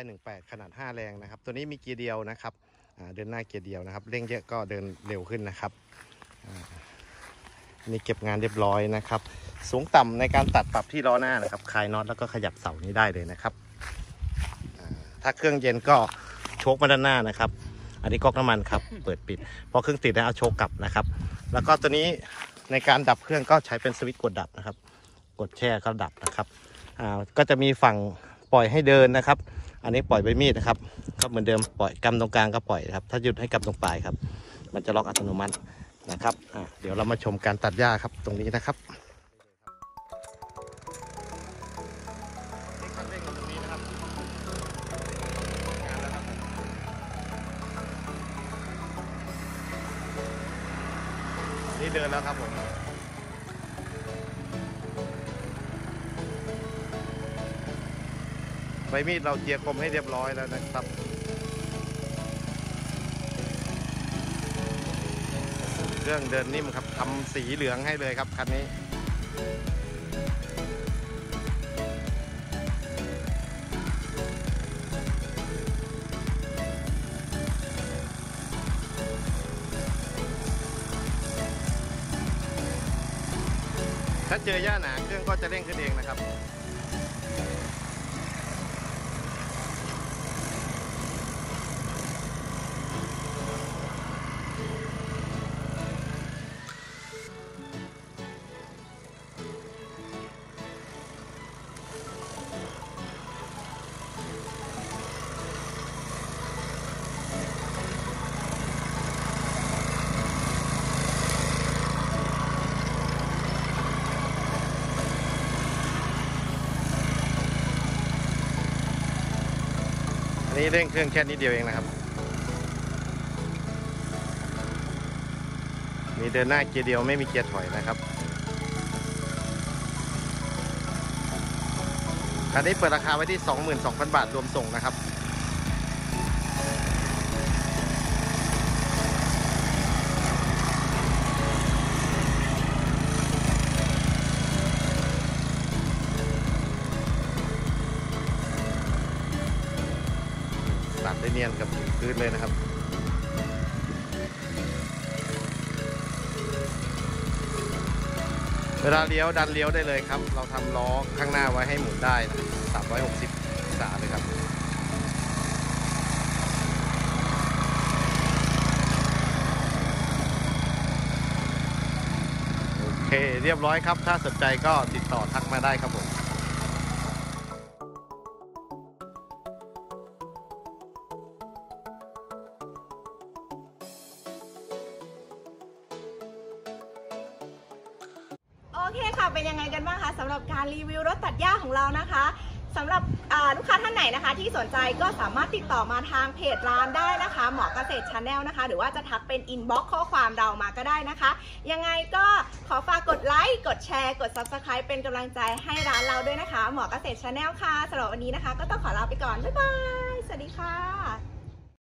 Y18 ขนาด 5 แรงนะครับ ตัวนี้มีเกียร์เดียวนะครับเดินหน้าเกียร์เดียวนะครับ เร่งเยอะก็เดินเร็วขึ้นนะครับนี่เก็บงานเรียบร้อยนะครับ สูงต่ำในการตัดปรับที่ล้อหน้านะครับคลายน็อตแล้วก็ขยับเสานี้ได้เลยนะครับ ถ้าเครื่องเย็นก็โชคมาด้านหน้านะครับ อันนี้ก๊อกน้ำมันครับ เปิดปิด พอเครื่องติดแล้วเอาโชคกลับนะครับ แล้วก็ตัวนี้ในการดับเครื่องก็ใช้เป็นสวิตช์กดดับนะครับ กดแช่ก็ดับนะครับก็จะมีฝั่งปล่อยให้เดินนะครับ อันนี้ปล่อยใบมีดนะครับก็เหมือนเดิมปล่อยกำตรงกลางก็ปล่อยครับ ถ้าหยุดให้กำตรงปลายครับ มันจะล็อกอัตโนมัตินะครับเดี๋ยวเรามาชมการตัดหญ้าครับตรงนี้นะครับนี่เดินแล้วครับผม บมีดเราเจียคมให้เรียบร้อยแล้วนะครับเครื่องเดินนิ่มครับทำสีเหลืองให้เลยครับคันนี้ถ้าเจอหญ้าหนาเครื่องก็จะเร่งขึ้นเองนะครับ นนี้เร่งเครื่องแค่นิดเดียวเองนะครับ มีเดินหน้าเกียร์เดียวไม่มีเกียร์ถอยนะครับคันนี้เปิดราคาไว้ที่ 22,000 บาทรวมส่งนะครับ ดได้เนียนกับพื้นเลยนะครับเวลาเลี้ยวดันเลี้ยวได้เลยครับ เราทำล้อข้างหน้าไว้ให้หมุนได้นะ360องศาเลยครับ โอเคเรียบร้อยครับ ถ้าสนใจก็ติดต่อทักมาได้ครับผม ค่ะเป็นยังไงกันบ้างคะสำหรับการรีวิวรถตัดหญ้าของเรานะคะสำหรับลูกค้าท่านไหนนะคะ ที่สนใจก็สามารถติดต่อมาทางเพจร้านได้นะคะหมอเกษตร Channel นะคะ หรือว่าจะทักเป็น inbox ข้อความเรามาก็ได้นะคะ ยังไงก็ขอฝากกดไลค์กดแชร์กด Subscribe เป็นกำลังใจให้ร้านเราด้วยนะคะ หมอเกษตร Channel ค่ะสำหรับวันนี้นะคะ ก็ต้องขอลาไปก่อน บ๊ายบาย สวัสดีค่ะ